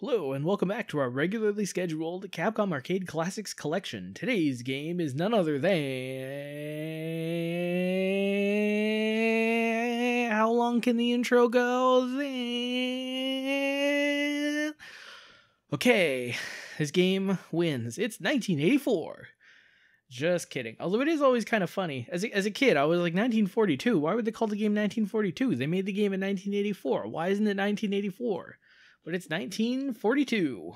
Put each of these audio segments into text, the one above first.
Hello, and welcome back to our regularly scheduled Capcom Arcade Classics collection. Today's game is none other than. How long can the intro go? Okay, this game wins. It's 1984. Just kidding. Although it is always kind of funny. As a, as a kid, I was like 1942. Why would they call the game 1942? They made the game in 1984. Why isn't it 1984? But it's 1942.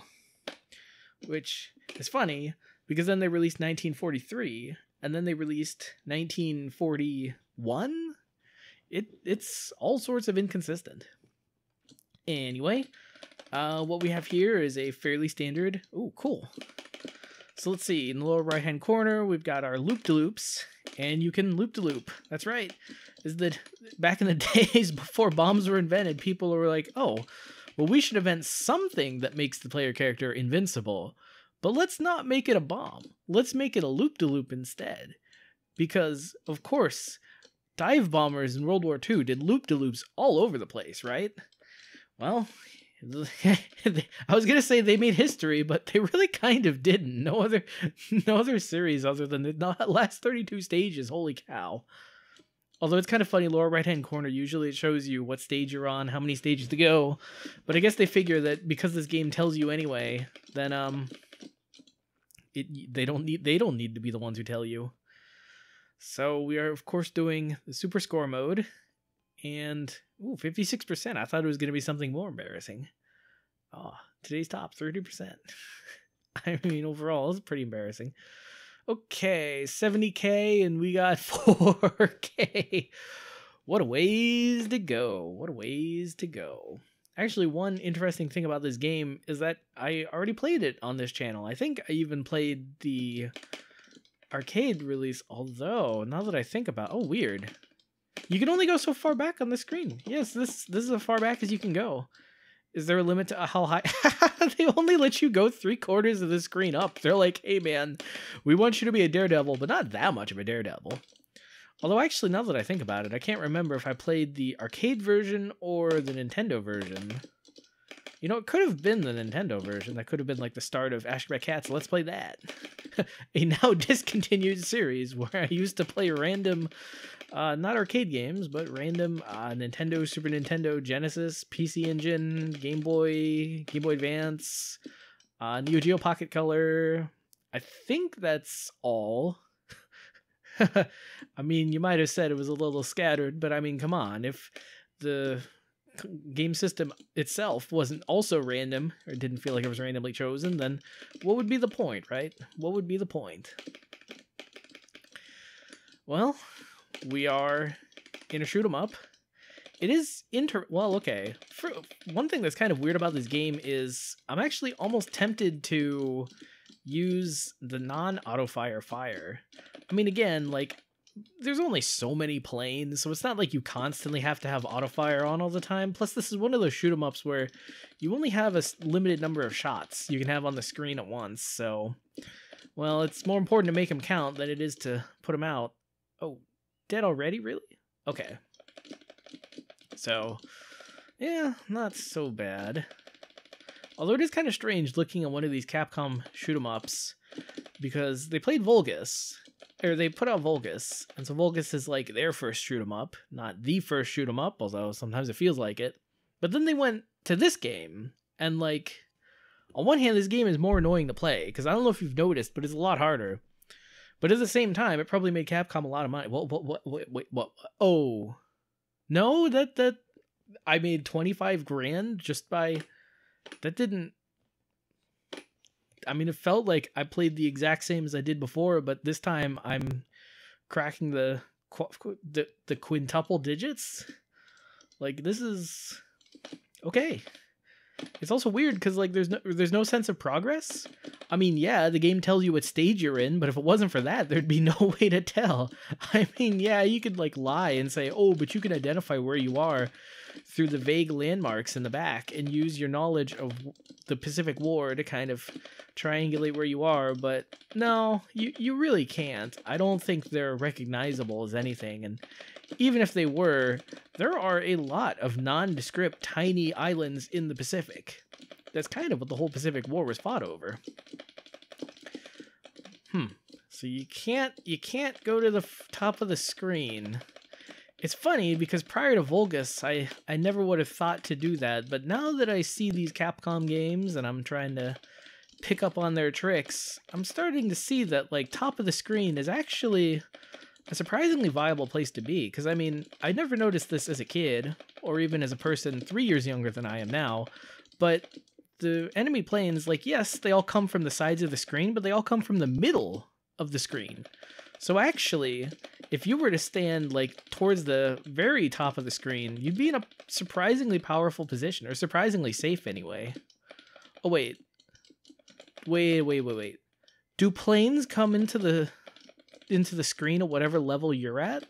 Which is funny because then they released 1943 and then they released 1941. It it's all sorts of inconsistent. Anyway, uh, what we have here is a fairly standard. Oh, cool. So let's see, in the lower right hand corner, we've got our loop de loops, and you can loop de loop. That's right. Is that back in the days before bombs were invented, people were like, oh, well, we should invent something that makes the player character invincible, but let's not make it a bomb. Let's make it a loop de loop instead. Because, of course, dive bombers in World War II did loop de loops all over the place, right? Well, I was gonna say they made history, but they really kind of didn't. No other, no other series other than the last thirty-two stages. Holy cow! Although it's kind of funny, lower right-hand corner usually it shows you what stage you're on, how many stages to go. But I guess they figure that because this game tells you anyway, then um, it they don't need they don't need to be the ones who tell you. So we are of course doing the super score mode, and ooh, 56%. I thought it was going to be something more embarrassing. Oh, today's top 30%. I mean, overall, it's pretty embarrassing. Okay, 70k, and we got 4k. What a ways to go. What a ways to go. Actually, one interesting thing about this game is that I already played it on this channel. I think I even played the arcade release, although, now that I think about oh, weird. You can only go so far back on the screen. Yes, this this is as far back as you can go. Is there a limit to how high? they only let you go three quarters of the screen up. They're like, hey man, we want you to be a daredevil, but not that much of a daredevil. Although, actually, now that I think about it, I can't remember if I played the arcade version or the Nintendo version. You know, it could have been the Nintendo version. That could have been like the start of Ashgabat Cats. Let's play that. a now discontinued series where I used to play random uh, not arcade games, but random uh, Nintendo, Super Nintendo, Genesis, PC Engine, Game Boy, Game Boy Advance, uh, Neo Geo Pocket Color. I think that's all. I mean, you might have said it was a little scattered, but I mean, come on. If the game system itself wasn't also random, or didn't feel like it was randomly chosen, then what would be the point, right? What would be the point? Well, we are in a shoot 'em up. It is inter well, okay. For, one thing that's kind of weird about this game is I'm actually almost tempted to use the non-auto fire fire. I mean, again, like there's only so many planes, so it's not like you constantly have to have auto fire on all the time. Plus, this is one of those shoot 'em ups where you only have a limited number of shots you can have on the screen at once. So, well, it's more important to make them count than it is to put them out. Oh, dead already? Really? Okay. So, yeah, not so bad. Although it is kind of strange looking at one of these Capcom shoot 'em ups because they played Vulgus, or they put out Vulgus, and so Vulgus is like their first shoot 'em up, not the first shoot 'em up, although sometimes it feels like it. But then they went to this game, and like, on one hand, this game is more annoying to play because I don't know if you've noticed, but it's a lot harder. But at the same time, it probably made Capcom a lot of money. What? What? What? Wait, wait, what? Oh, no, that that I made twenty five grand just by that didn't. I mean, it felt like I played the exact same as I did before, but this time I'm cracking the the the quintuple digits. Like this is okay. It's also weird because like there's no there's no sense of progress. I mean, yeah, the game tells you what stage you're in, but if it wasn't for that, there'd be no way to tell. I mean, yeah, you could like lie and say, "Oh, but you can identify where you are through the vague landmarks in the back and use your knowledge of the Pacific War to kind of triangulate where you are." But no, you you really can't. I don't think they're recognizable as anything and even if they were, there are a lot of nondescript tiny islands in the Pacific. that's kind of what the whole Pacific War was fought over. Hmm. So you can't you can't go to the f- top of the screen. It's funny because prior to Vulgus, I I never would have thought to do that, but now that I see these Capcom games and I'm trying to pick up on their tricks, I'm starting to see that like top of the screen is actually a surprisingly viable place to be because I mean, I never noticed this as a kid or even as a person 3 years younger than I am now, but the enemy planes like yes, they all come from the sides of the screen, but they all come from the middle of the screen. So actually, if you were to stand like towards the very top of the screen, you'd be in a surprisingly powerful position or surprisingly safe anyway. Oh wait. Wait, wait, wait, wait. Do planes come into the into the screen at whatever level you're at?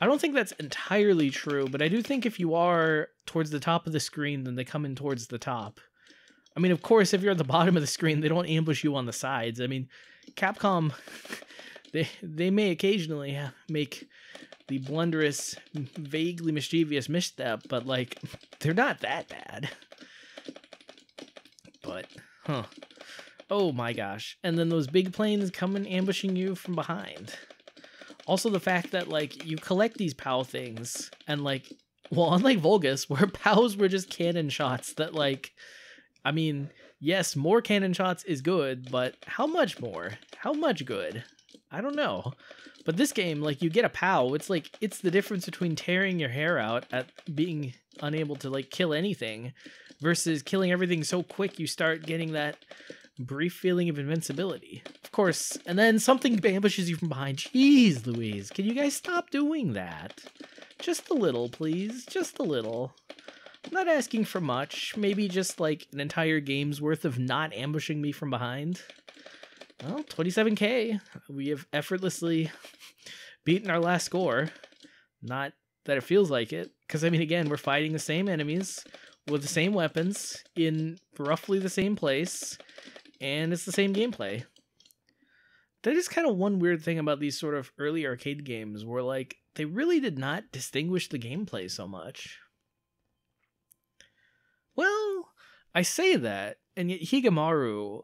I don't think that's entirely true, but I do think if you are towards the top of the screen, then they come in towards the top. I mean, of course, if you're at the bottom of the screen, they don't ambush you on the sides. I mean, Capcom, they they may occasionally make the blunderous, vaguely mischievous misstep, but like, they're not that bad. But, huh. Oh my gosh. And then those big planes coming ambushing you from behind. Also the fact that like you collect these POW things and like well, unlike Vulgus, where POWs were just cannon shots that like I mean, yes, more cannon shots is good, but how much more? How much good? I don't know. But this game, like you get a POW, it's like it's the difference between tearing your hair out at being unable to like kill anything versus killing everything so quick you start getting that brief feeling of invincibility. Of course, and then something ambushes you from behind. Jeez Louise, can you guys stop doing that? Just a little, please. Just a little. I'm not asking for much. Maybe just like an entire game's worth of not ambushing me from behind. Well, 27k. We have effortlessly beaten our last score. Not that it feels like it, because I mean, again, we're fighting the same enemies with the same weapons in roughly the same place and it's the same gameplay. That is kind of one weird thing about these sort of early arcade games where like they really did not distinguish the gameplay so much. Well, I say that, and yet Higemaru,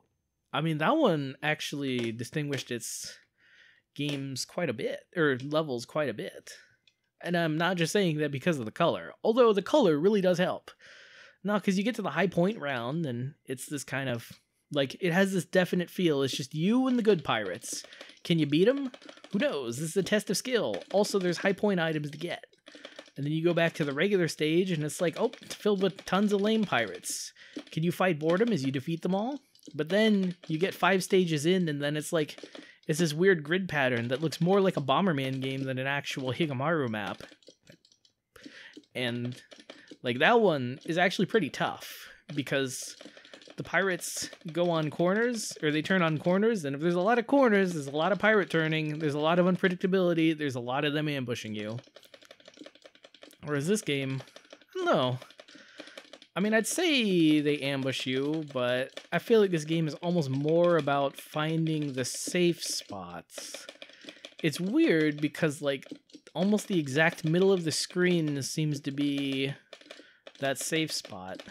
I mean that one actually distinguished its games quite a bit or levels quite a bit. And I'm not just saying that because of the color, although the color really does help. No, because you get to the high point round and it's this kind of like it has this definite feel. It's just you and the good pirates. Can you beat them? Who knows? This is a test of skill. Also, there's high point items to get. And then you go back to the regular stage, and it's like, oh, it's filled with tons of lame pirates. Can you fight boredom as you defeat them all? But then you get five stages in, and then it's like, it's this weird grid pattern that looks more like a Bomberman game than an actual Higemaru map. And, like, that one is actually pretty tough because the pirates go on corners or they turn on corners and if there's a lot of corners there's a lot of pirate turning there's a lot of unpredictability there's a lot of them ambushing you whereas this game i don't know i mean i'd say they ambush you but i feel like this game is almost more about finding the safe spots it's weird because like almost the exact middle of the screen seems to be that safe spot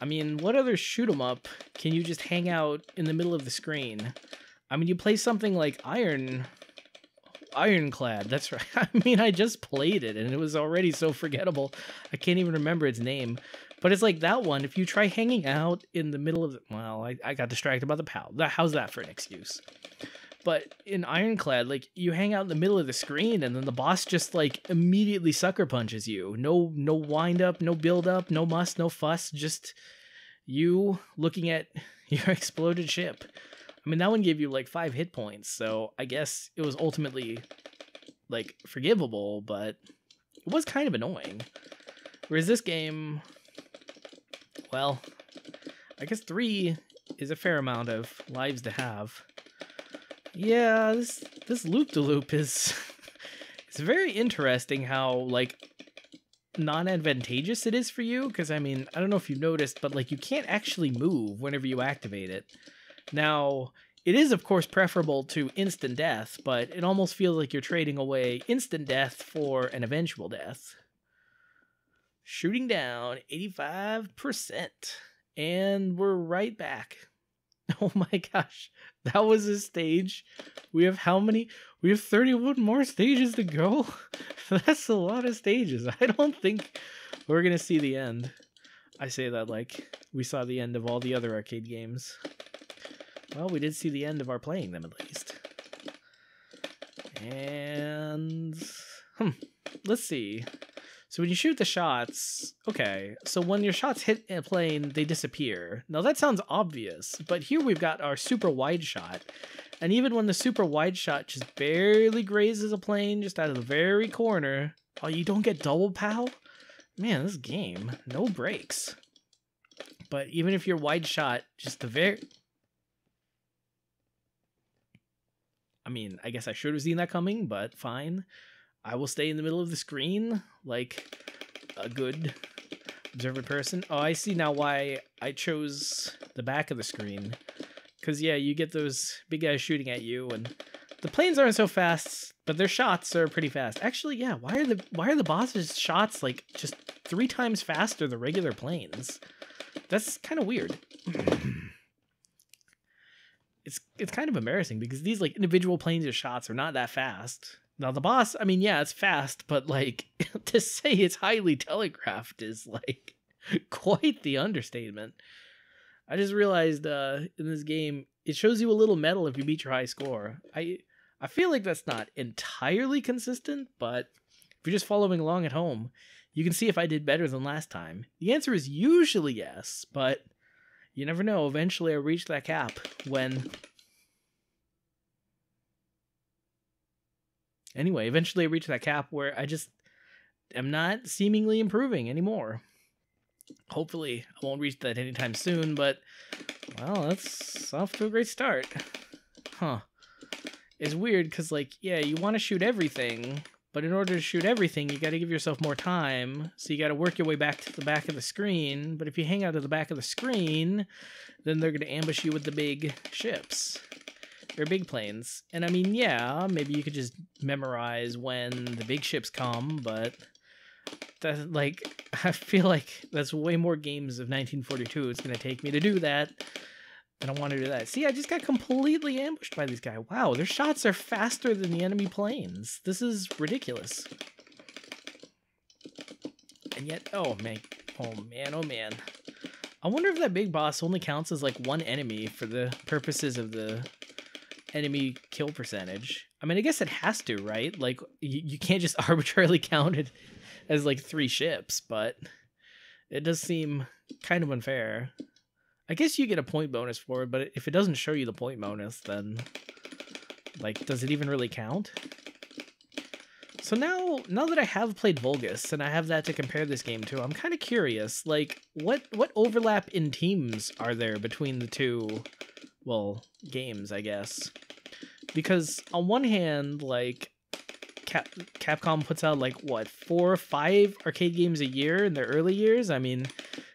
I mean, what other shoot 'em up can you just hang out in the middle of the screen? I mean, you play something like Iron Ironclad. That's right. I mean, I just played it and it was already so forgettable. I can't even remember its name. But it's like that one. If you try hanging out in the middle of the, well, I, I got distracted by the PAL. How's that for an excuse? But in Ironclad, like you hang out in the middle of the screen and then the boss just like immediately sucker punches you. No no wind up, no build up, no muss, no fuss, just you looking at your exploded ship. I mean that one gave you like 5 hit points, so I guess it was ultimately like forgivable, but it was kind of annoying. Whereas this game well, I guess 3 is a fair amount of lives to have. Yeah, this this loop de loop is it's very interesting how like non-advantageous it is for you because I mean, I don't know if you've noticed, but like you can't actually move whenever you activate it. Now, it is of course preferable to instant death, but it almost feels like you're trading away instant death for an eventual death. shooting down 85%. And we're right back. Oh my gosh. That was a stage. We have how many? We have 31 more stages to go. That's a lot of stages. I don't think we're going to see the end. I say that like we saw the end of all the other arcade games. Well, we did see the end of our playing them at least. And hmm, let's see. So when you shoot the shots, okay, so when your shots hit a plane, they disappear. Now that sounds obvious, but here we've got our super wide shot. And even when the super wide shot just barely grazes a plane just out of the very corner, oh, you don't get double pow? Man, this game, no breaks. But even if you're wide shot, just the very... I mean, I guess I should have seen that coming, but fine. I will stay in the middle of the screen like a good observant person. Oh, I see now why I chose the back of the screen. Because, yeah, you get those big guys shooting at you, and the planes aren't so fast, but their shots are pretty fast. Actually, yeah, why are the why are the bosses' shots like just three times faster than regular planes? That's kind of weird. it's it's kind of embarrassing because these like individual planes of shots are not that fast. Now the boss, I mean, yeah, it's fast, but like to say it's highly telegraphed is like quite the understatement. I just realized uh, in this game it shows you a little medal if you beat your high score. I I feel like that's not entirely consistent, but if you're just following along at home, you can see if I did better than last time. The answer is usually yes, but you never know. Eventually, I reach that cap when anyway, eventually I reach that cap where I just am not seemingly improving anymore. Hopefully, I won't reach that anytime soon, but well, that's off to a great start. Huh. It's weird because, like, yeah, you want to shoot everything, but in order to shoot everything, you got to give yourself more time. So you got to work your way back to the back of the screen. But if you hang out at the back of the screen, then they're going to ambush you with the big ships or big planes. And I mean, yeah, maybe you could just memorize when the big ships come, but that like I feel like that's way more games of 1942 it's going to take me to do that. I don't want to do that. See, I just got completely ambushed by these guys. Wow, their shots are faster than the enemy planes. This is ridiculous. And yet, oh man, oh man, oh man. I wonder if that big boss only counts as like one enemy for the purposes of the enemy kill percentage. I mean, I guess it has to, right? Like, you, you can't just arbitrarily count it as like three ships, but it does seem kind of unfair. I guess you get a point bonus for it, but if it doesn't show you the point bonus, then like, does it even really count? So now, now that I have played Vulgus and I have that to compare this game to, I'm kind of curious. Like, what what overlap in teams are there between the two well, games, I guess. Because on one hand, like Cap- Capcom puts out like what four or five arcade games a year in their early years. I mean,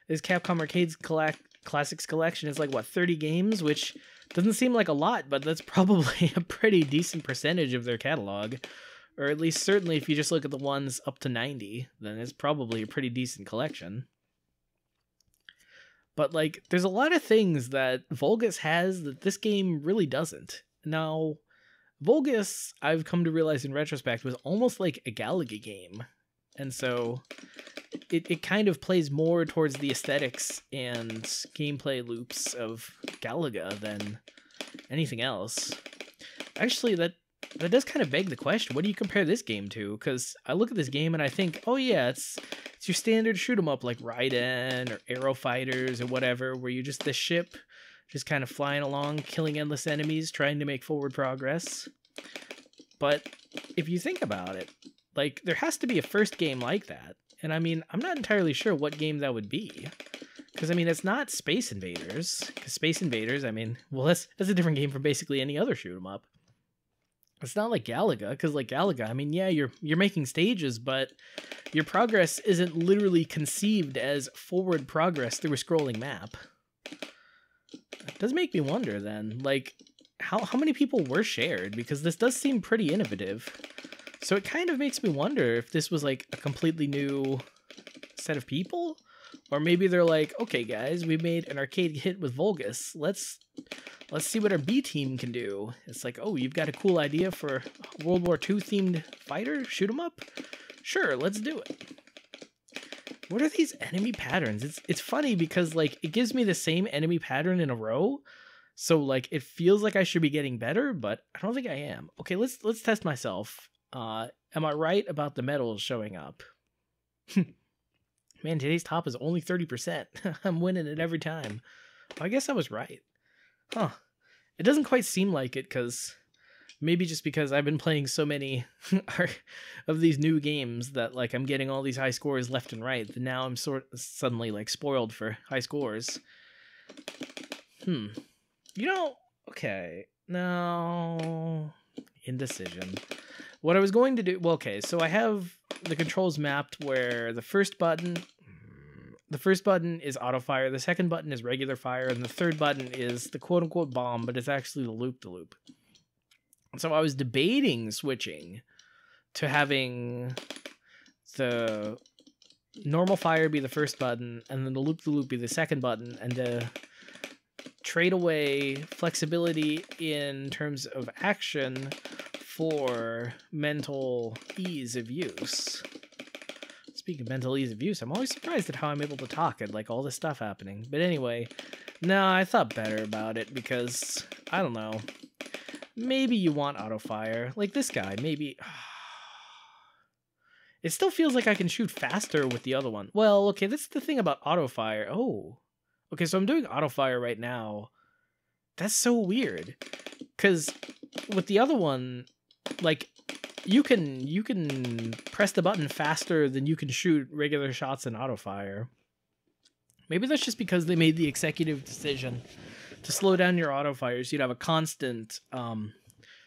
is Capcom Arcades collect Classics collection is like what 30 games, which doesn't seem like a lot, but that's probably a pretty decent percentage of their catalog. Or at least certainly if you just look at the ones up to 90, then it's probably a pretty decent collection. But like there's a lot of things that Vulgus has that this game really doesn't. Now, Vulgus, I've come to realize in retrospect, was almost like a Galaga game. And so it, it kind of plays more towards the aesthetics and gameplay loops of Galaga than anything else. Actually, that that does kind of beg the question: What do you compare this game to? Because I look at this game and I think, oh yeah, it's it's your standard shoot 'em up like Raiden or Aero Fighters or whatever, where you're just the ship, just kind of flying along, killing endless enemies, trying to make forward progress. But if you think about it, like there has to be a first game like that. And I mean, I'm not entirely sure what game that would be. Because I mean, it's not Space Invaders. Because Space Invaders, I mean, well, that's that's a different game from basically any other shoot 'em up. It's not like Galaga, because like Galaga, I mean, yeah, you're you're making stages, but your progress isn't literally conceived as forward progress through a scrolling map. It does make me wonder then, like, how, how many people were shared? Because this does seem pretty innovative. So it kind of makes me wonder if this was like a completely new set of people, or maybe they're like, okay, guys, we made an arcade hit with Vulgus. Let's let's see what our B team can do. It's like, oh, you've got a cool idea for World War II themed fighter shoot 'em up. Sure, let's do it. What are these enemy patterns? It's it's funny because like it gives me the same enemy pattern in a row. So like it feels like I should be getting better, but I don't think I am. Okay, let's let's test myself. Uh am I right about the medals showing up? Man, today's top is only 30%. I'm winning it every time. I guess I was right. Huh. It doesn't quite seem like it cuz maybe just because I've been playing so many of these new games that like I'm getting all these high scores left and right. That now I'm sort of suddenly like spoiled for high scores. Hmm. You know, okay. No indecision. What I was going to do, well, okay, so I have the controls mapped where the first button the first button is auto fire, the second button is regular fire, and the third button is the quote unquote bomb, but it's actually the loop the loop. So I was debating switching to having the normal fire be the first button and then the loop the loop be the second button and to trade away flexibility in terms of action for mental ease of use. Speaking of mental ease of use, I'm always surprised at how I'm able to talk at like all this stuff happening. But anyway, no, I thought better about it because I don't know maybe you want auto fire. Like this guy, maybe. It still feels like I can shoot faster with the other one. Well, okay, that's the thing about auto fire. Oh. Okay, so I'm doing auto fire right now. That's so weird. Cuz with the other one, like you can you can press the button faster than you can shoot regular shots in auto fire. Maybe that's just because they made the executive decision to slow down your auto fires, you'd have a constant um,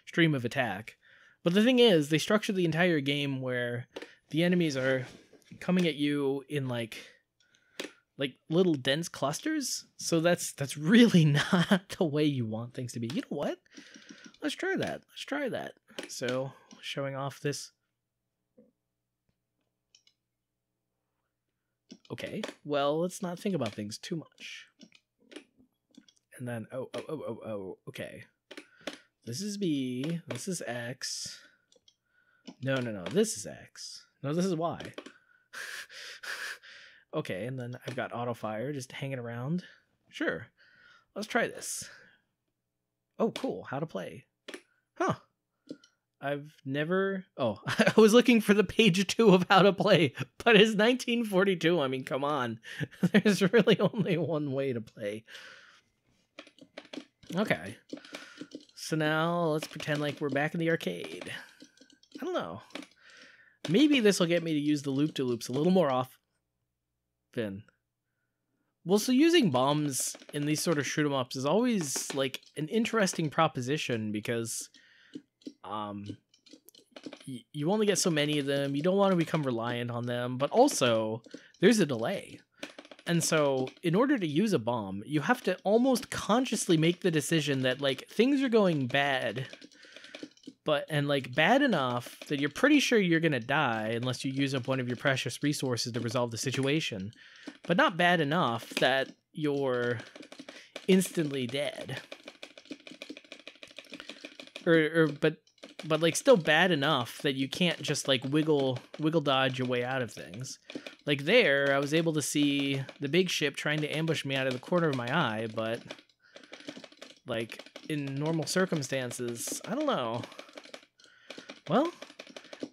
stream of attack. But the thing is, they structure the entire game where the enemies are coming at you in like like little dense clusters. So that's that's really not the way you want things to be. You know what? Let's try that. Let's try that. So showing off this. Okay, well, let's not think about things too much and then oh oh oh oh oh okay. This is B. This is X. No no no. This is X. No, this is Y. okay, and then I've got auto fire just hanging around. Sure. Let's try this. Oh, cool. How to play. Huh. I've never. Oh, I was looking for the page two of how to play, but it's 1942. I mean, come on. There's really only one way to play. Okay. So now let's pretend like we're back in the arcade. I don't know. Maybe this will get me to use the loop to loops a little more often. Well, so using bombs in these sort of shoot 'em ups is always like an interesting proposition because um you only get so many of them. You don't want to become reliant on them, but also there's a delay. And so, in order to use a bomb, you have to almost consciously make the decision that like things are going bad, but and like bad enough that you're pretty sure you're going to die unless you use up one of your precious resources to resolve the situation, but not bad enough that you're instantly dead. Or, or but but like still bad enough that you can't just like wiggle wiggle dodge your way out of things. Like there, I was able to see the big ship trying to ambush me out of the corner of my eye, but like in normal circumstances, I don't know. Well,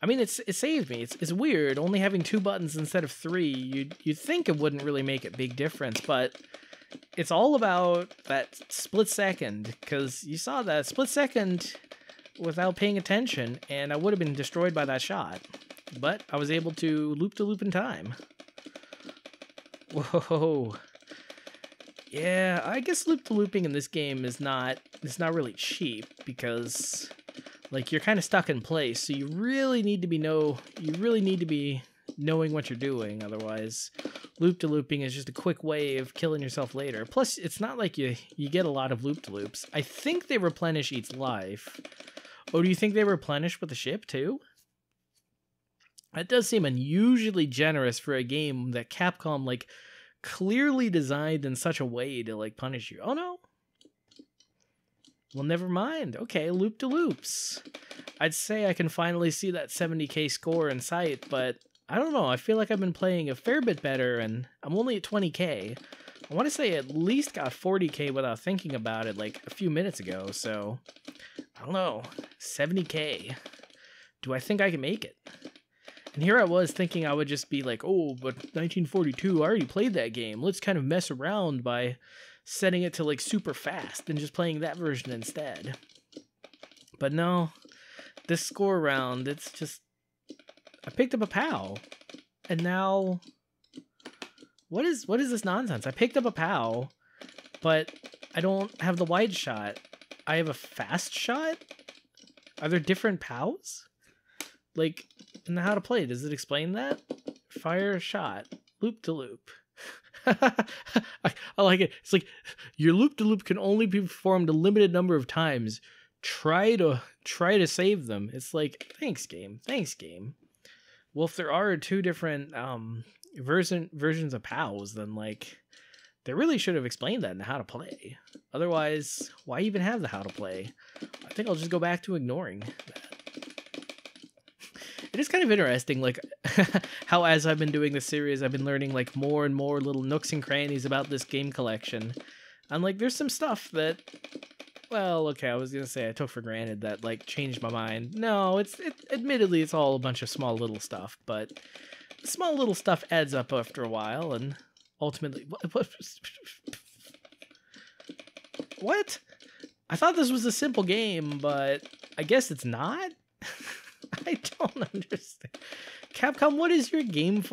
I mean, it's it saved me. It's it's weird only having two buttons instead of three. You you'd think it wouldn't really make a big difference, but it's all about that split second because you saw that split second without paying attention, and I would have been destroyed by that shot but I was able to loop to loop in time. Whoa. Yeah, I guess loop to looping in this game is not it's not really cheap because like you're kind of stuck in place, so you really need to be know you really need to be knowing what you're doing otherwise loop to looping is just a quick way of killing yourself later. Plus it's not like you you get a lot of loop to loops. I think they replenish each life. Oh, do you think they replenish with the ship too? That does seem unusually generous for a game that Capcom like clearly designed in such a way to like punish you. Oh no. Well, never mind. Okay, loop de loops. I'd say I can finally see that 70k score in sight, but I don't know. I feel like I've been playing a fair bit better, and I'm only at 20k. I want to say at least got 40k without thinking about it like a few minutes ago, so I don't know. 70k. Do I think I can make it? And here I was thinking I would just be like, oh, but 1942, I already played that game. Let's kind of mess around by setting it to like super fast and just playing that version instead. But no, this score round, it's just. I picked up a POW. And now what is what is this nonsense? I picked up a POW, but I don't have the wide shot. I have a fast shot? Are there different POWs? Like, in how to play, does it explain that? Fire a shot, loop to loop. I, I like it. It's like your loop to loop can only be performed a limited number of times. Try to try to save them. It's like thanks game, thanks game. Well, if there are two different um version versions of POWs, then like they really should have explained that and how to play. Otherwise, why even have the how to play? I think I'll just go back to ignoring that. It is kind of interesting, like how as I've been doing this series, I've been learning like more and more little nooks and crannies about this game collection. And like, there's some stuff that, well, okay, I was gonna say I took for granted that like changed my mind. No, it's it, admittedly it's all a bunch of small little stuff, but small little stuff adds up after a while, and ultimately, what? What? I thought this was a simple game, but I guess it's not. I don't understand. Capcom, what is your game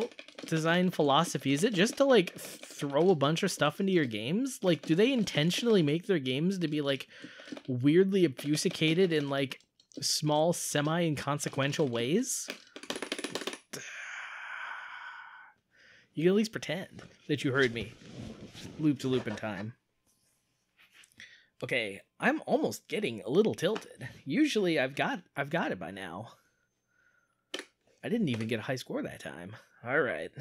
design philosophy? Is it just to like throw a bunch of stuff into your games? Like, do they intentionally make their games to be like weirdly obfuscated in like small, semi inconsequential ways? You can at least pretend that you heard me. Loop to loop in time. Okay, I'm almost getting a little tilted. Usually I've got I've got it by now. I didn't even get a high score that time. All right.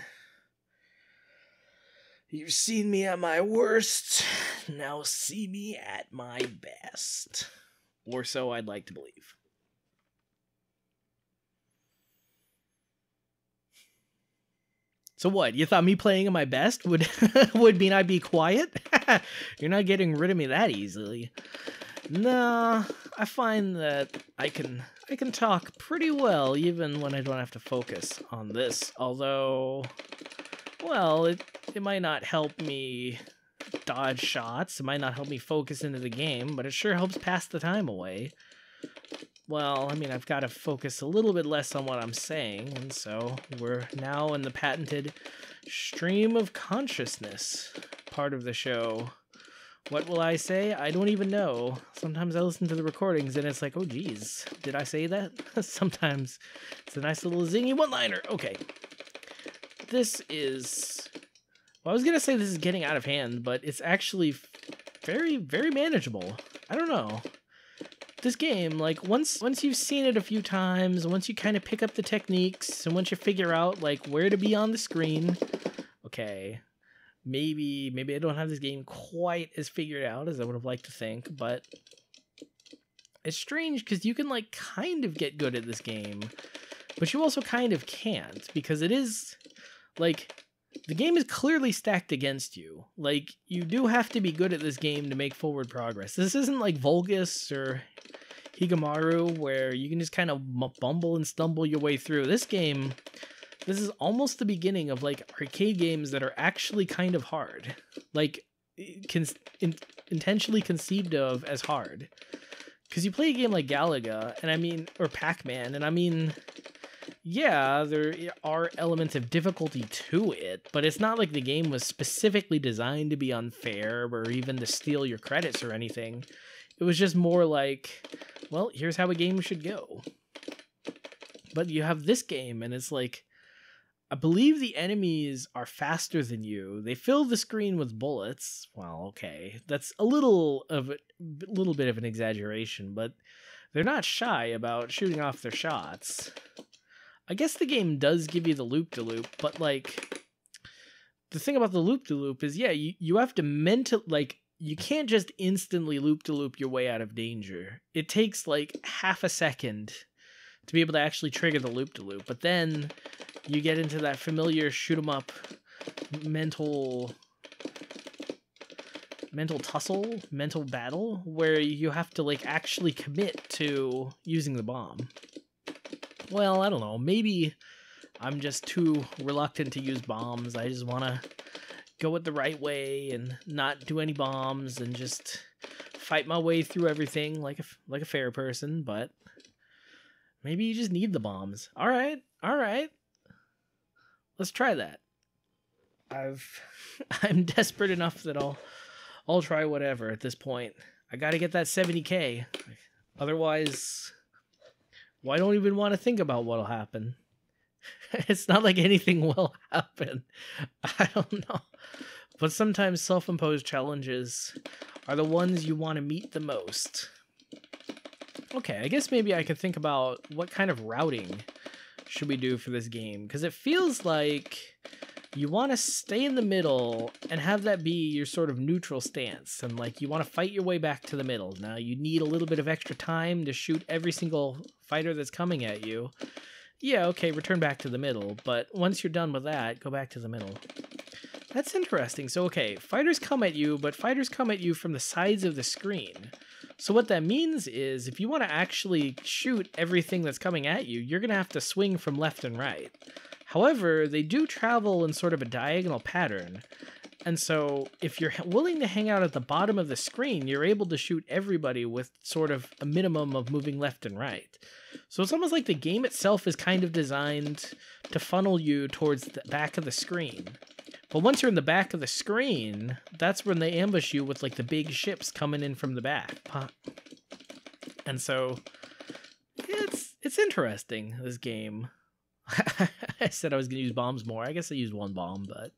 You've seen me at my worst. Now see me at my best. Or so I'd like to believe. So what? You thought me playing at my best would would mean I'd be quiet? You're not getting rid of me that easily. No, I find that I can I can talk pretty well even when I don't have to focus on this. Although, well, it it might not help me dodge shots. It might not help me focus into the game, but it sure helps pass the time away well, I mean, I've got to focus a little bit less on what I'm saying, and so we're now in the patented stream of consciousness part of the show. What will I say? I don't even know. Sometimes I listen to the recordings and it's like, oh geez, did I say that? Sometimes it's a nice little zingy one liner. Okay. This is. Well, I was going to say this is getting out of hand, but it's actually very, very manageable. I don't know this game. Like once once you've seen it a few times once you kind of pick up the techniques and once you figure out like where to be on the screen okay maybe maybe i don't have this game quite as figured out as i would have liked to think but it's strange because you can like kind of get good at this game but you also kind of can't because it is like the game is clearly stacked against you. Like, you do have to be good at this game to make forward progress. This isn't like Vulgus or Higemaru, where you can just kind of bumble and stumble your way through. This game, this is almost the beginning of like arcade games that are actually kind of hard, like con- in- intentionally conceived of as hard. Because you play a game like Galaga, and I mean, or Pac Man, and I mean, yeah, there are elements of difficulty to it, but it's not like the game was specifically designed to be unfair or even to steal your credits or anything. It was just more like, well, here's how a game should go. But you have this game, and it's like, I believe the enemies are faster than you. They fill the screen with bullets. Well, okay, that's a little of a little bit of an exaggeration, but they're not shy about shooting off their shots. I guess the game does give you the loop to loop, but like the thing about the loop to loop is yeah, you, you have to mental like you can't just instantly loop to loop your way out of danger. It takes like half a second to be able to actually trigger the loop to loop. But then you get into that familiar shoot 'em up mental mental tussle, mental battle where you have to like actually commit to using the bomb. Well, I don't know. Maybe I'm just too reluctant to use bombs. I just want to go it the right way and not do any bombs and just fight my way through everything like a like a fair person, but maybe you just need the bombs. All right. All right. Let's try that. I've I'm desperate enough that I'll I'll try whatever at this point. I got to get that 70k. Otherwise, well, I don't even want to think about what'll happen. it's not like anything will happen. I don't know. But sometimes self imposed challenges are the ones you want to meet the most. Okay, I guess maybe I could think about what kind of routing should we do for this game? Because it feels like you want to stay in the middle and have that be your sort of neutral stance and like you want to fight your way back to the middle. Now you need a little bit of extra time to shoot every single fighter that's coming at you. Yeah okay return back to the middle but once you're done with that go back to the middle. That's interesting. So okay fighters come at you but fighters come at you from the sides of the screen. So what that means is if you want to actually shoot everything that's coming at you you're going to have to swing from left and right However, they do travel in sort of a diagonal pattern. And so, if you're willing to hang out at the bottom of the screen, you're able to shoot everybody with sort of a minimum of moving left and right. So, it's almost like the game itself is kind of designed to funnel you towards the back of the screen. But once you're in the back of the screen, that's when they ambush you with like the big ships coming in from the back. And so, it's it's interesting this game. I said I was going to use bombs more. I guess I used one bomb, but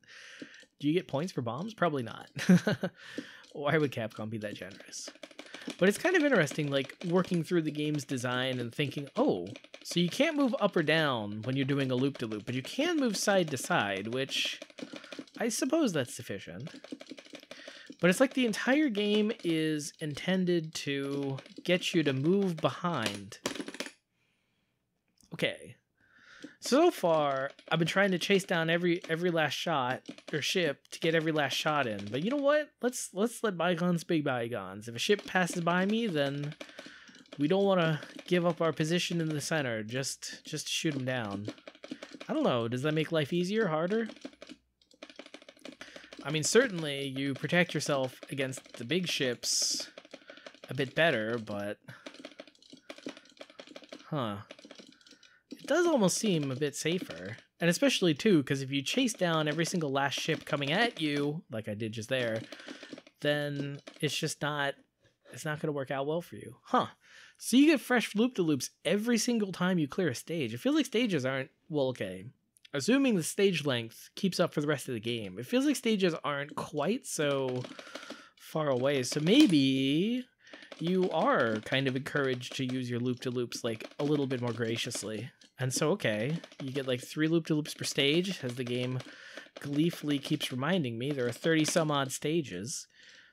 do you get points for bombs? Probably not. Why would Capcom be that generous? But it's kind of interesting, like working through the game's design and thinking, oh, so you can't move up or down when you're doing a loop to loop, but you can move side to side, which I suppose that's sufficient. But it's like the entire game is intended to get you to move behind. Okay, so far, I've been trying to chase down every every last shot or ship to get every last shot in. But you know what? Let's let's let bygones be bygones. If a ship passes by me, then we don't want to give up our position in the center just just to shoot them down. I don't know. Does that make life easier, harder? I mean, certainly you protect yourself against the big ships a bit better, but huh does almost seem a bit safer. And especially too, because if you chase down every single last ship coming at you, like I did just there, then it's just not it's not gonna work out well for you. Huh. So you get fresh loop de loops every single time you clear a stage. It feels like stages aren't well okay. Assuming the stage length keeps up for the rest of the game, it feels like stages aren't quite so far away. So maybe you are kind of encouraged to use your loop to loops like a little bit more graciously. And so, okay, you get like three loop to loops per stage, as the game gleefully keeps reminding me. There are 30 some odd stages.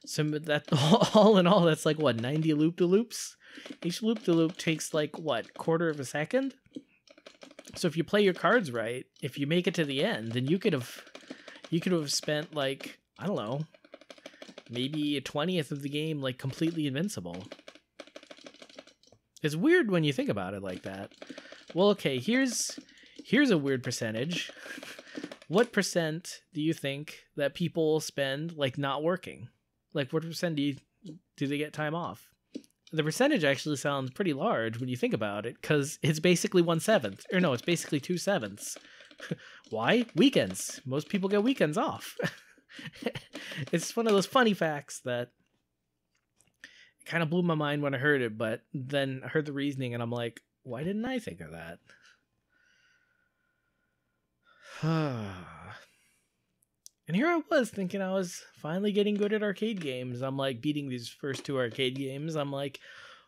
So that all in all, that's like what, 90 loop to loops? Each loop to loop takes like what, quarter of a second? So if you play your cards right, if you make it to the end, then you could have you could have spent like, I don't know, maybe a 20th of the game like completely invincible. It's weird when you think about it like that. Well, okay, here's here's a weird percentage. what percent do you think that people spend like not working? Like what percent do you do they get time off? The percentage actually sounds pretty large when you think about it, because it's basically one seventh. Or no, it's basically two sevenths. Why? Weekends. Most people get weekends off. it's one of those funny facts that kind of blew my mind when I heard it, but then I heard the reasoning and I'm like, why didn't I think of that? and here I was thinking I was finally getting good at arcade games. I'm like beating these first two arcade games. I'm like,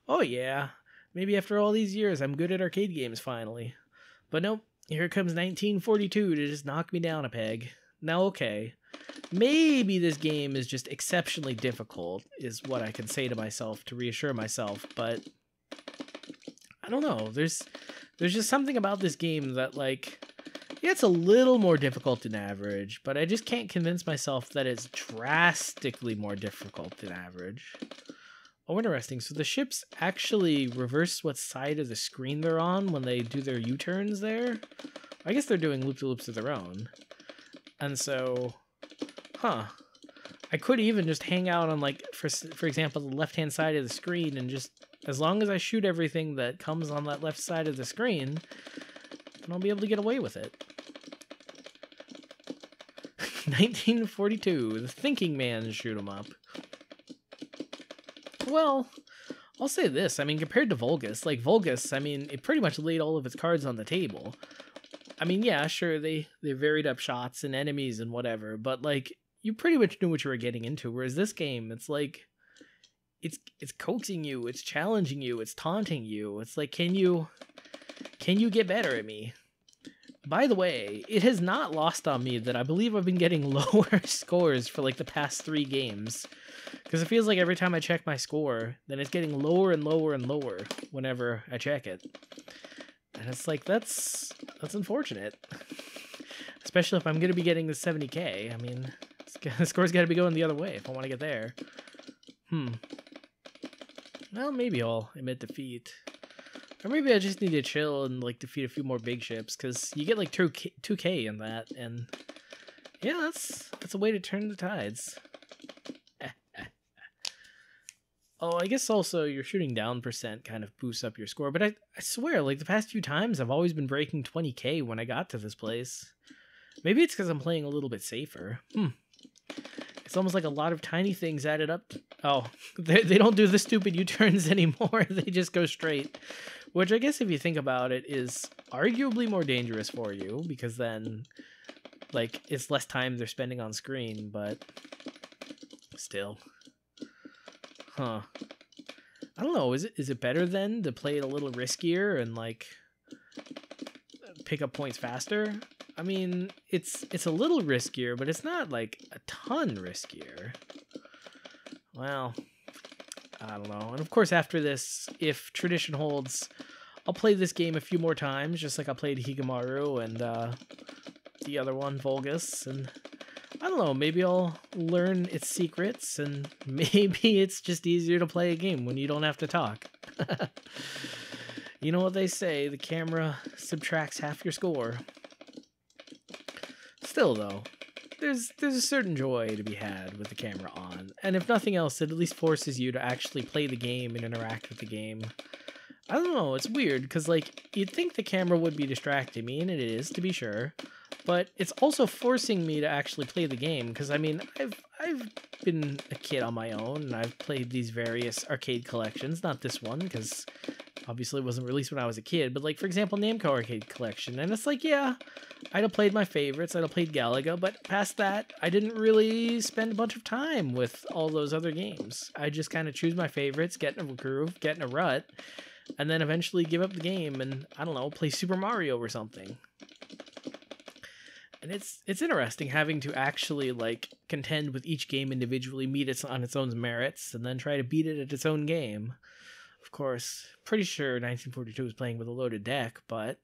oh yeah, maybe after all these years I'm good at arcade games finally. But nope, here comes 1942 to just knock me down a peg. Now, okay, maybe this game is just exceptionally difficult, is what I can say to myself to reassure myself, but I don't know. There's there's just something about this game that like yeah, it's a little more difficult than average, but I just can't convince myself that it's drastically more difficult than average. Oh, interesting. So the ships actually reverse what side of the screen they're on when they do their U-turns there. I guess they're doing loop-de-loops of their own. And so, huh. I could even just hang out on like, for, for example, the left-hand side of the screen and just, as long as I shoot everything that comes on that left side of the screen, then I'll be able to get away with it. 1942, the thinking man shoot 'em up. Well, I'll say this. I mean, compared to Vulgus, like Vulgus, I mean, it pretty much laid all of its cards on the table. I mean, yeah, sure, they they varied up shots and enemies and whatever, but like you pretty much knew what you were getting into. Whereas this game, it's like it's it's coaxing you, it's challenging you, it's taunting you. It's like, can you can you get better at me? By the way, it has not lost on me that I believe I've been getting lower scores for like the past three games. Because it feels like every time I check my score, then it's getting lower and lower and lower whenever I check it. And it's like, that's that's unfortunate. Especially if I'm to be getting the 70k. I mean, the score's got to be going the other way if I want to get there. Hmm. Well, maybe I'll admit defeat. Or maybe I just need to chill and like defeat a few more big ships because you get like 2K, 2K in that, and yeah, that's that's a way to turn the tides. oh, I guess also your shooting down percent kind of boosts up your score, but I, I swear, like the past few times, I've always been breaking 20k when I got to this place. Maybe it's because I'm playing a little bit safer. Hmm. It's almost like a lot of tiny things added up. Oh, they, they don't do the stupid U-turns anymore. they just go straight. Which I guess if you think about it is arguably more dangerous for you because then like it's less time they're spending on screen, but still. Huh. I don't know, is it is it better then to play it a little riskier and like pick up points faster? I mean, it's it's a little riskier, but it's not like a ton riskier. Well, I don't know. And of course, after this, if tradition holds, I'll play this game a few more times, just like I played Higemaru and uh, the other one, Vulgus. And I don't know, maybe I'll learn its secrets, and maybe it's just easier to play a game when you don't have to talk. you know what they say, the camera subtracts half your score. Still, though, there's there's a certain joy to be had with the camera on, and if nothing else, it at least forces you to actually play the game and interact with the game. I don't know, it's weird because like you'd think the camera would be distracting me, and it is to be sure, but it's also forcing me to actually play the game because I mean I've I've been a kid on my own and I've played these various arcade collections, not this one because obviously it wasn't released when I was a kid, but like for example Namco Arcade Collection, and it's like yeah, I'd have played my favorites, I'd have played Galaga, but past that I didn't really spend a bunch of time with all those other games. I just kind of choose my favorites, get in a groove, get in a rut, and then eventually give up the game and I don't know play Super Mario or something. And it's it's interesting having to actually like contend with each game individually, meet it on its own merits, and then try to beat it at its own game. Of course, pretty sure 1942 was playing with a loaded deck, but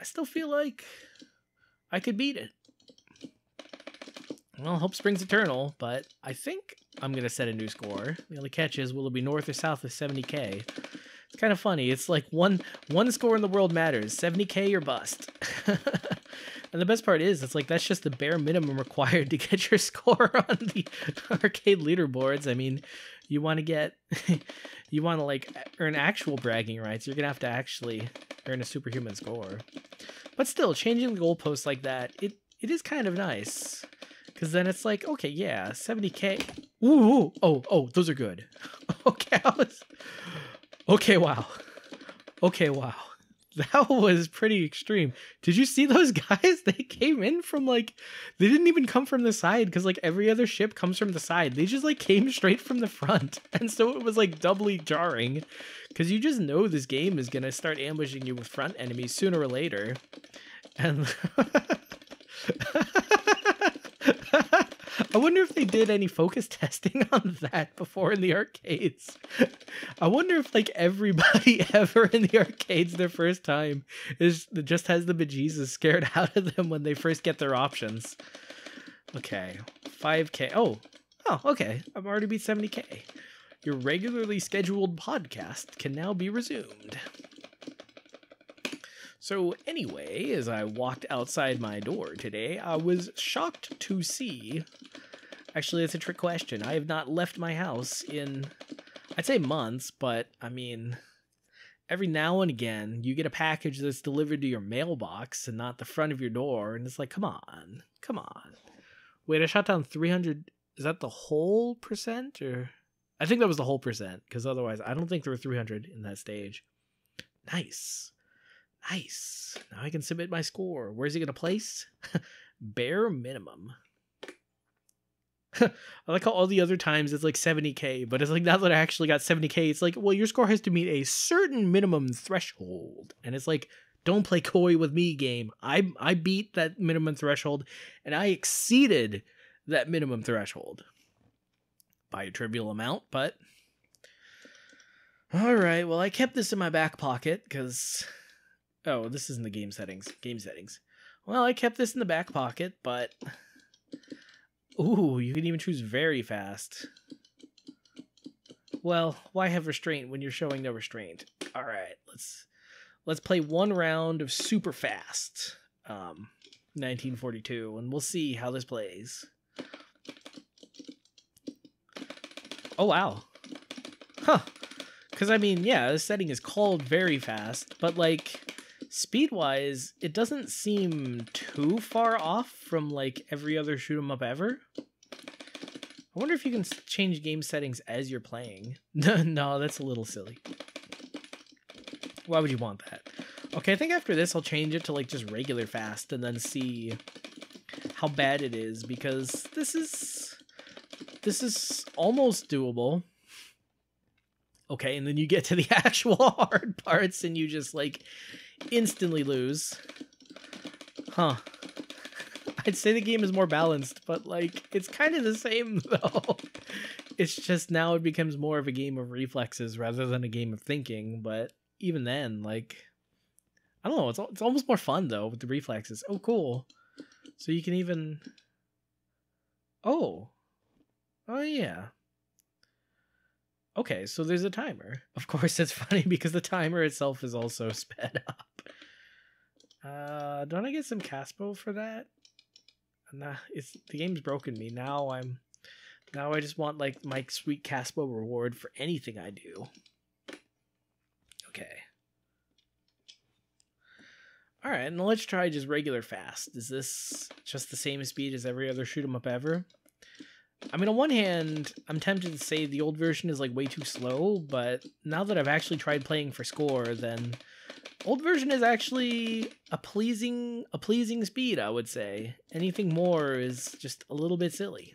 I still feel like I could beat it. Well, hope springs eternal, but I think I'm gonna set a new score. The only catch is, will it be north or south of 70k? It's kind of funny. It's like one one score in the world matters, 70k or bust. and the best part is, it's like that's just the bare minimum required to get your score on the arcade leaderboards. I mean, you want to get, you want to like earn actual bragging rights. You're gonna have to actually earn a superhuman score. But still, changing the goalposts like that, it it is kind of nice. Because then it's like, okay, yeah, 70k. Ooh, oh, oh, those are good. okay, was... okay, wow. Okay, wow. that was pretty extreme. Did you see those guys? They came in from like they didn't even come from the side because like every other ship comes from the side. They just like came straight from the front. And so it was like doubly jarring. Cause you just know this game is gonna start ambushing you with front enemies sooner or later. And I wonder if they did any focus testing on that before in the arcades. I wonder if like everybody ever in the arcades their first time is just has the bejesus scared out of them when they first get their options. Okay, 5k. Oh, oh, okay. I've already beat 70k. Your regularly scheduled podcast can now be resumed. So, anyway, as I walked outside my door today, I was shocked to see. Actually, it's a trick question. I have not left my house in, I'd say months, but I mean, every now and again, you get a package that's delivered to your mailbox and not the front of your door, and it's like, come on, come on. Wait, I shot down 300. Is that the whole percent? Or. I think that was the whole percent, because otherwise, I don't think there were 300 in that stage. Nice. Nice. Now I can submit my score. Where's he going to place? Bare minimum. I like how all the other times it's like 70k, but it's like now that I actually got 70k, it's like, well, your score has to meet a certain minimum threshold. And it's like, don't play coy with me, game. I I beat that minimum threshold and I exceeded that minimum threshold by a trivial amount, but all right. Well, I kept this in my back pocket because Oh, this is in the game settings. Game settings. Well, I kept this in the back pocket, but... Ooh, you can even choose very fast. Well, why have restraint when you're showing no restraint? All right, let's let's play one round of super fast. Um, 1942, and we'll see how this plays. Oh wow, huh? Because I mean, yeah, this setting is called very fast, but like speed wise, it doesn't seem too far off from like every other shoot 'em up ever. I wonder if you can change game settings as you're playing. no, that's a little silly. Why would you want that? Okay, I think after this I'll change it to like just regular fast and then see how bad it is because this is this is almost doable. Okay, and then you get to the actual hard parts and you just like instantly lose. Huh. I'd say the game is more balanced, but like it's kind of the same though. it's just now it becomes more of a game of reflexes rather than a game of thinking, but even then like I don't know, it's it's almost more fun though with the reflexes. Oh cool. So you can even Oh. Oh yeah. Okay, so there's a timer. Of course, it's funny because the timer itself is also sped up. Uh, don't I get some Caspo for that? Nah, it's the game's broken me. Now I'm, now I just want like my sweet Caspo reward for anything I do. Okay. All right, now let's try just regular fast. Is this just the same speed as every other shoot 'em up ever? I mean, on one hand, I'm tempted to say the old version is like way too slow, but now that I've actually tried playing for score, then old version is actually a pleasing a pleasing speed, I would say. Anything more is just a little bit silly.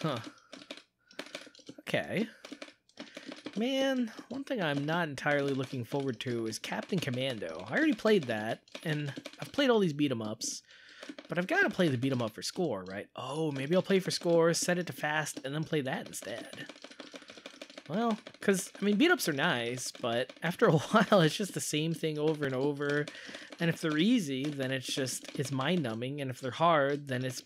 Huh. Okay. Man, one thing I'm not entirely looking forward to is Captain Commando. I already played that, and I've played all these beat 'em ups, but I've got to play the beat 'em up for score, right? Oh, maybe I'll play for score, set it to fast, and then play that instead. Well, because, I mean, beat ups are nice, but after a while, it's just the same thing over and over. And if they're easy, then it's just, it's mind numbing. And if they're hard, then it's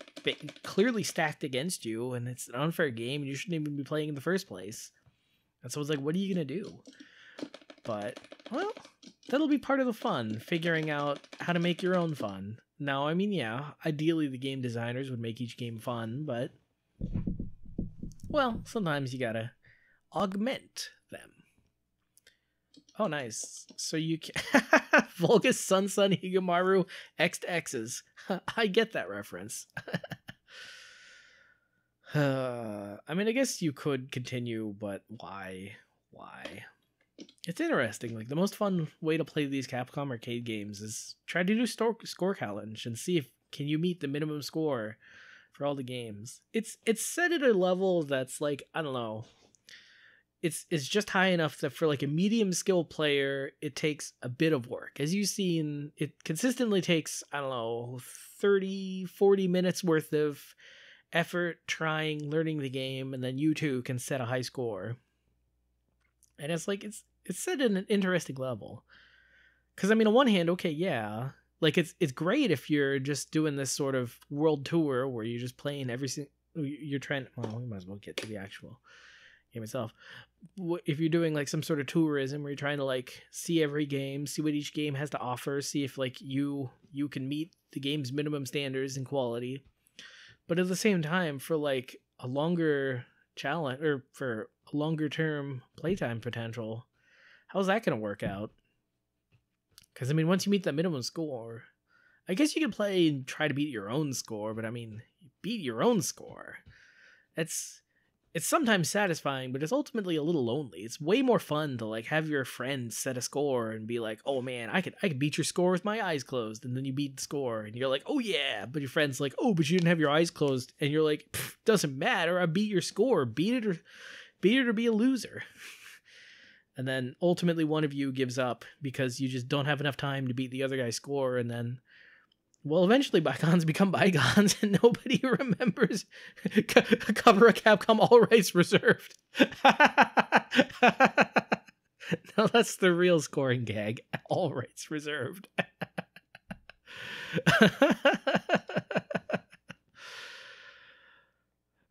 clearly stacked against you, and it's an unfair game, and you shouldn't even be playing in the first place. And so it's like, what are you going to do? But, well, that'll be part of the fun, figuring out how to make your own fun. Now, I mean, yeah, ideally the game designers would make each game fun, but, well, sometimes you gotta augment them. Oh, nice. So you can. Vulgus Sun Sun Higemaru X to X's. I get that reference. Uh, I mean, I guess you could continue, but why? Why? It's interesting. Like the most fun way to play these Capcom arcade games is try to do score score challenge and see if can you meet the minimum score for all the games. It's it's set at a level that's like I don't know. It's it's just high enough that for like a medium skill player, it takes a bit of work. As you've seen, it consistently takes I don't know 30 40 minutes worth of effort trying learning the game and then you too can set a high score and it's like it's it's set at an interesting level because i mean on one hand okay yeah like it's it's great if you're just doing this sort of world tour where you're just playing every you're trying well we might as well get to the actual game itself. If you're doing like some sort of tourism where you're trying to like see every game see what each game has to offer see if like you you can meet the game's minimum standards and quality. But at the same time for like a longer challenge or for a longer term playtime potential how's that going to work out? Because i mean once you meet that minimum score i guess you can play and try to beat your own score but i mean beat your own score. It's it's sometimes satisfying, but it's ultimately a little lonely. It's way more fun to like have your friend set a score and be like, "Oh man, I could I could beat your score with my eyes closed," and then you beat the score, and you're like, "Oh yeah," but your friend's like, "Oh, but you didn't have your eyes closed," and you're like, "Doesn't matter. I beat your score. Beat it or beat it or be a loser." and then ultimately one of you gives up because you just don't have enough time to beat the other guy's score, and then well, eventually bygones become bygones and nobody remembers cover a Capcom all rights reserved. no, that's the real scoring gag. All rights reserved.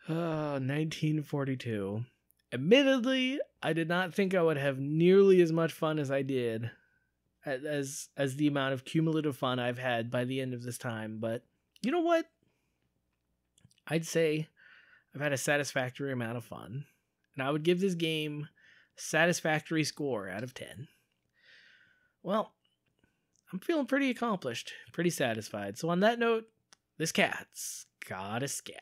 Ah, oh, 1942. Admittedly, I did not think I would have nearly as much fun as I did as as the amount of cumulative fun I've had by the end of this time. But you know what? I'd say I've had a satisfactory amount of fun, and I would give this game satisfactory score out of 10. Well, I'm feeling pretty accomplished, pretty satisfied. So on that note, this cat's got a scat.